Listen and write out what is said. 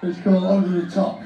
It's called Over the Top.